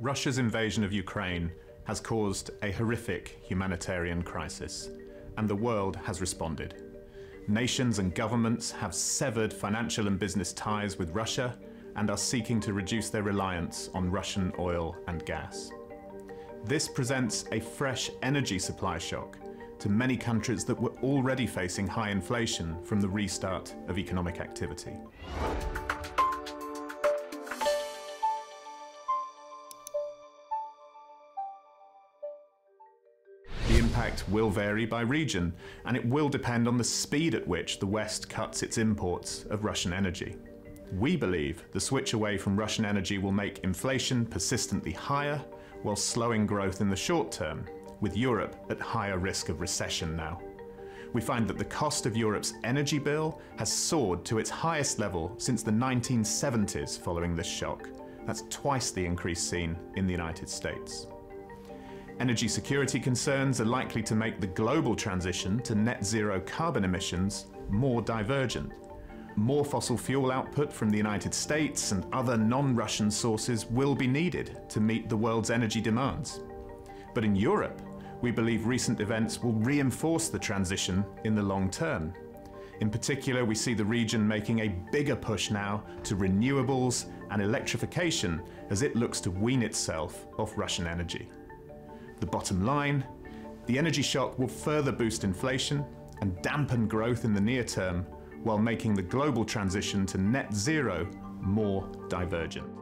Russia's invasion of Ukraine has caused a horrific humanitarian crisis, and the world has responded. Nations and governments have severed financial and business ties with Russia and are seeking to reduce their reliance on Russian oil and gas. This presents a fresh energy supply shock to many countries that were already facing high inflation from the restart of economic activity. Impact will vary by region, and it will depend on the speed at which the West cuts its imports of Russian energy. We believe the switch away from Russian energy will make inflation persistently higher, while slowing growth in the short term, with Europe at higher risk of recession now. We find that the cost of Europe's energy bill has soared to its highest level since the 1970s following this shock. That's twice the increase seen in the United States. Energy security concerns are likely to make the global transition to net zero carbon emissions more divergent. More fossil fuel output from the United States and other non-Russian sources will be needed to meet the world's energy demands. But in Europe, we believe recent events will reinforce the transition in the long term. In particular, we see the region making a bigger push now to renewables and electrification as it looks to wean itself off Russian energy. The bottom line the energy shock will further boost inflation and dampen growth in the near term while making the global transition to net zero more divergent.